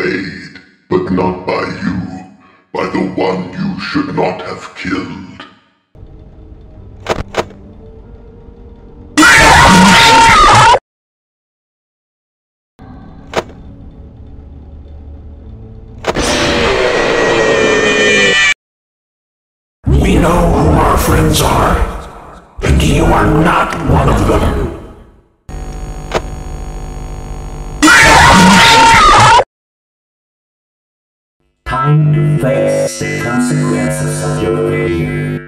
made, but not by you, by the one you should not have killed. We know who our friends are, and you are not one of them. Time to face the consequences of your failure.